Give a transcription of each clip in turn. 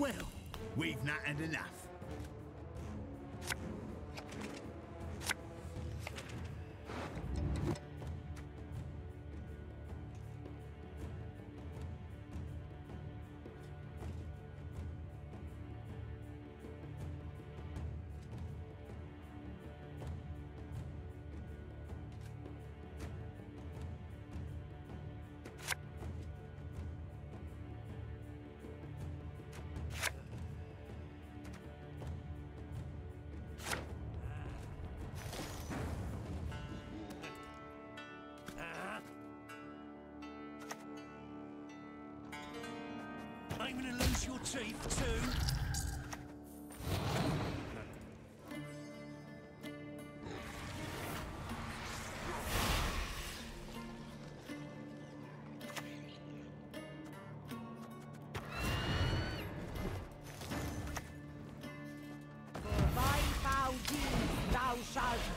Well, we've not had enough. Lose your teeth too?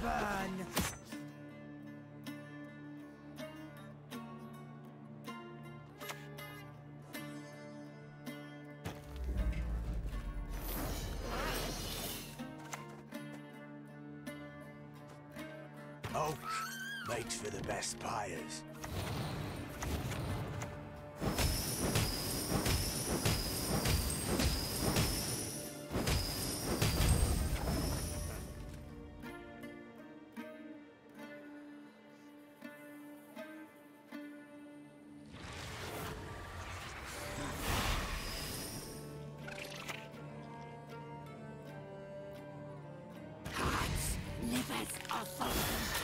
For Oak makes for the best pyres. Livers are fallen.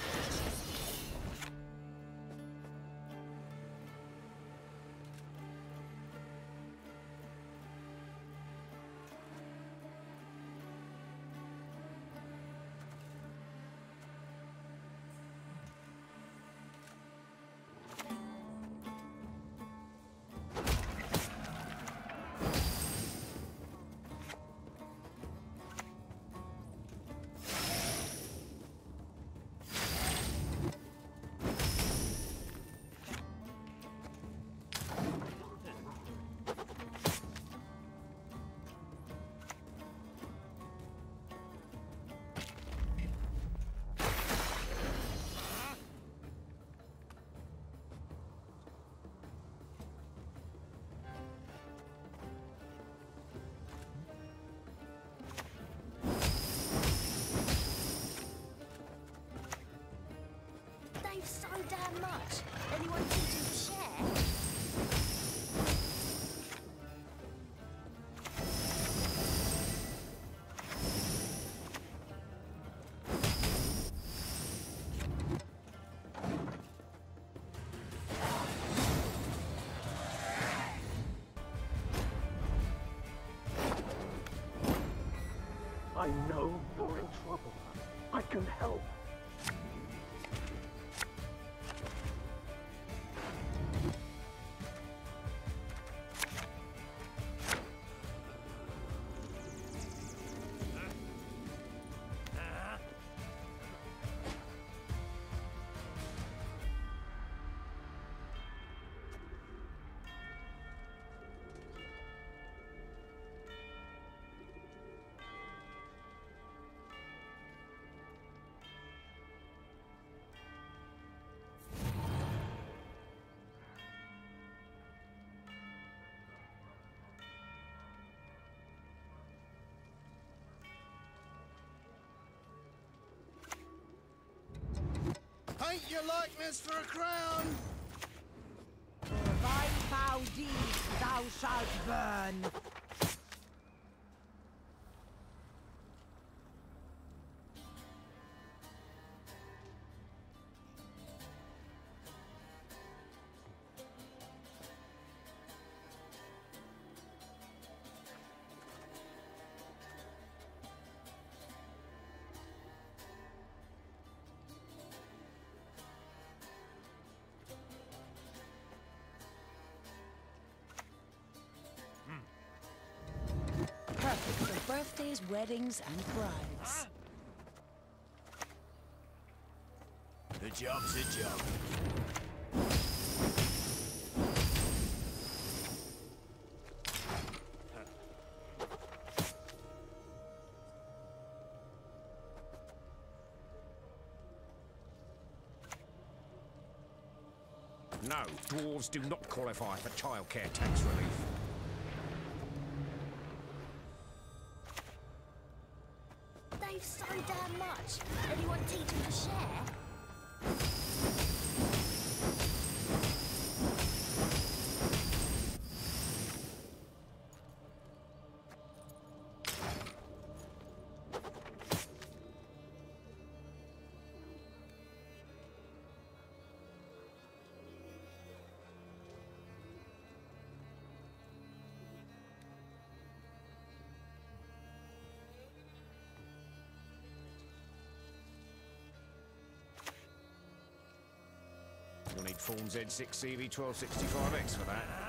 I know you're in trouble. I can help. Your likeness for a crown! For thy foul deeds thou shalt burn. birthdays, weddings, and brides. The job's a job. No, dwarves do not qualify for childcare tax relief. You'll need Fawn Z6 CV1265X for that.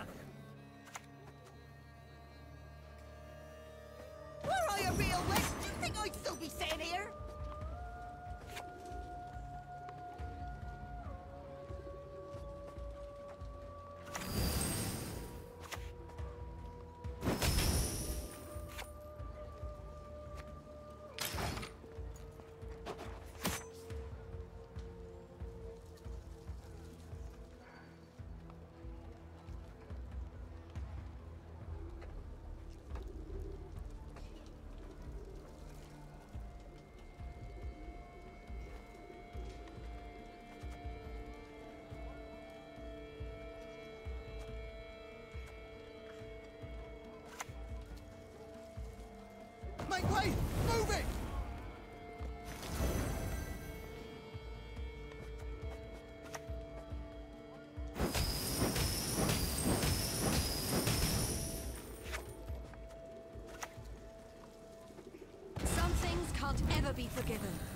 Can't ever be forgiven.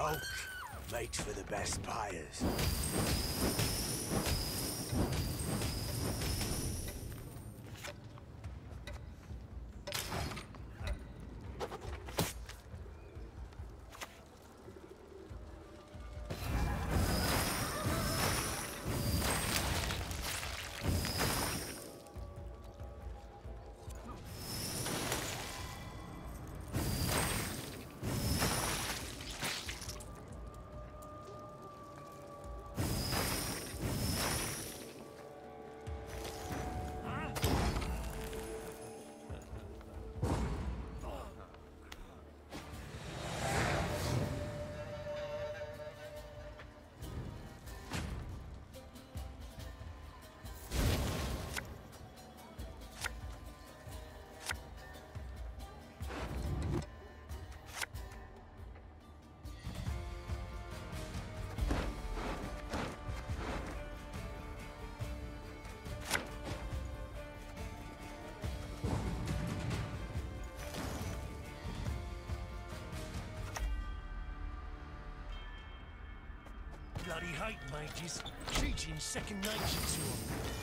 Oak makes for the best buyers. Bloody hate mages. Cheating's second nature to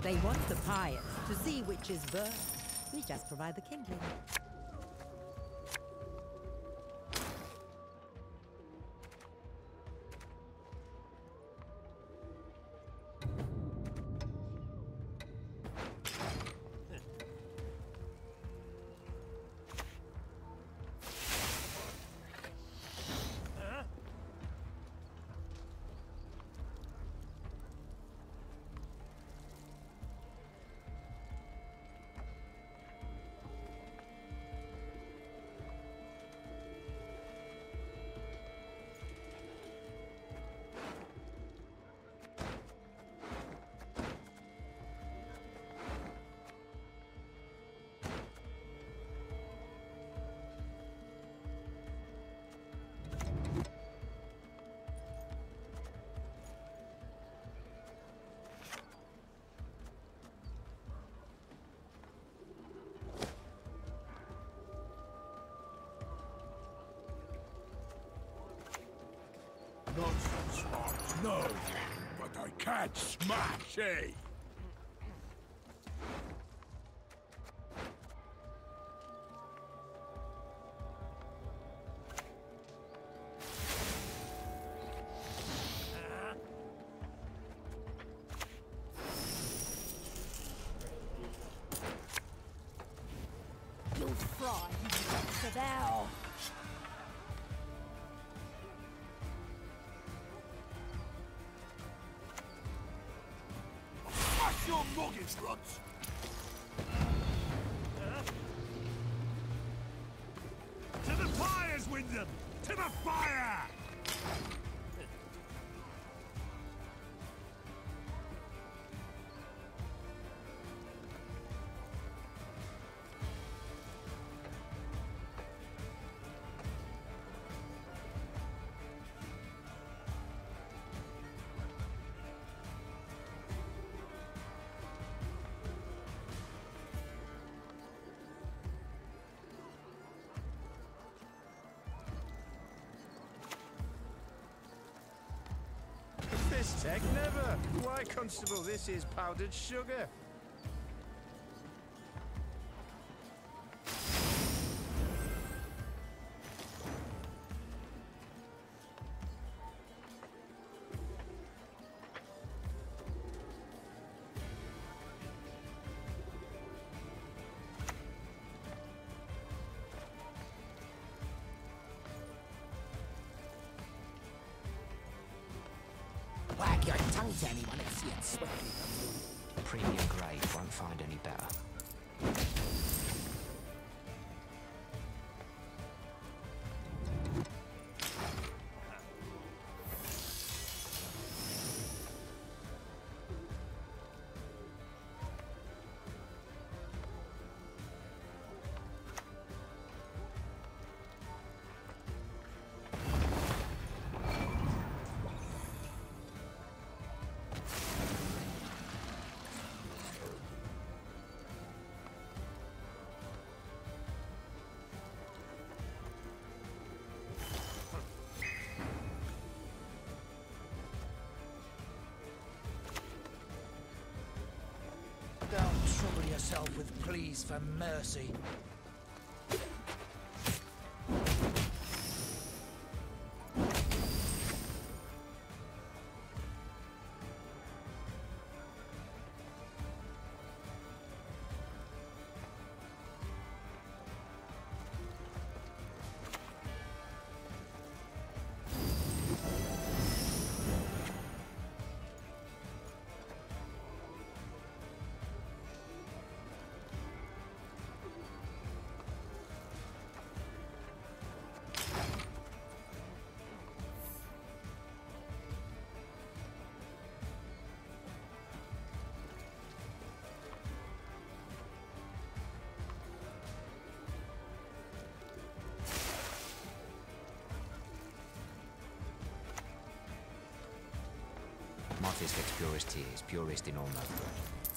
They want the pyres to see which is burn. We just provide the kindling. Nonsense, Mark. No. But I can't smash, eh? To the fires, Wyndham! To the fire! Tech never. Why, Constable, this is powdered sugar. Your tongue to anyone swiftly. Premium grade won't find any better. Yourself with pleas for mercy. Martha's fix purest tears, purest in all Novigrad.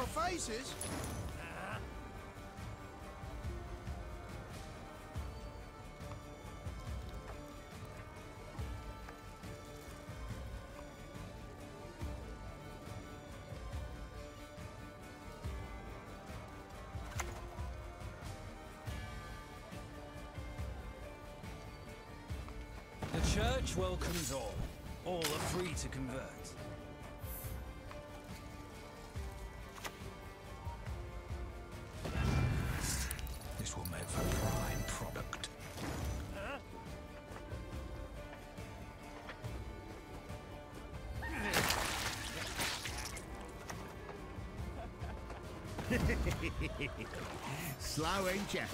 For faces. The church welcomes all. All are free to convert. Slow, ain't ya?